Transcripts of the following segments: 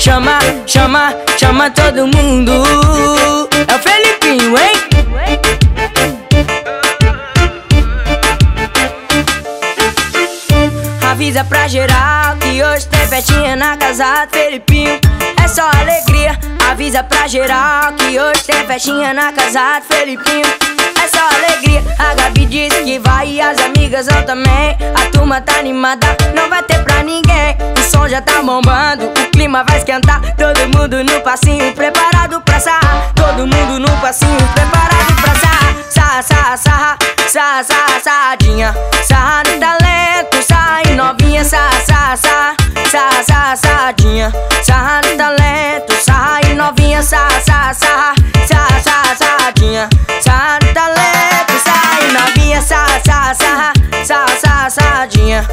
chama, chama, chama todo mundo. É o Felipinho, hein? Avisa pra geral que hoje tem festinha na casa do Felipinho. É só alegria. Avisa pra geral que hoje tem festinha na casa do Felipinho. É só alegria. A Gabi disse que vai e as amigas vão também. A turma tá animada, não vai ter pra ninguém. O som já tá bombando, o clima vai Todo mundo no passinho, preparado pra sarrar. Todo mundo no passinho, preparado pra sarrar. Sarra, sarra, sarra, sarra, sarra, sarradinha. Sarra no talento, sarra em novinha. Sarra, sarra, sarra, sarra, sarra, sarradinha. Sarra no talento, sarra em novinha. Sarra, sarra, sarra, sarra, sarra, sarradinha. Sarra no talento, sarra em novinha. Sarra, sarra, sarra, sarra, sarra, sarradinha.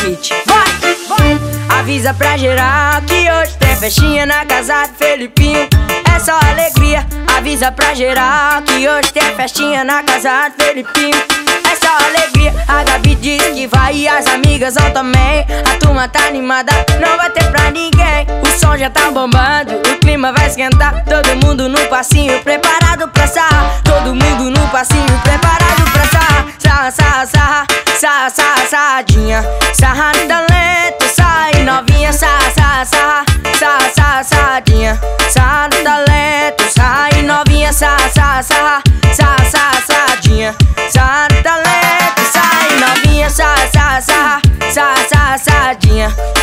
Hit. Vai, vai! Avisa pra geral que hoje tem festinha na casa do Felipinho. É só alegria. Avisa pra geral que hoje tem festinha na casa do Felipinho. É só alegria. A Gabi disse que vai e as amigas vão também. A turma tá animada, não vai ter pra ninguém. O som já tá bombando, o clima vai esquentar. Todo mundo no passinho, preparado pra sarrar. sarradinha, sarrada sai novinha, sarra, sarra, sarra, sarra, sarra, sarradinha, sarrada lenta, sai novinha, sarra, sarra, sarra, sarra, sarra, sarradinha, sarrada lenta, sai novinha, sarra, sarra, sarra, sarra, sarra, sarradinha.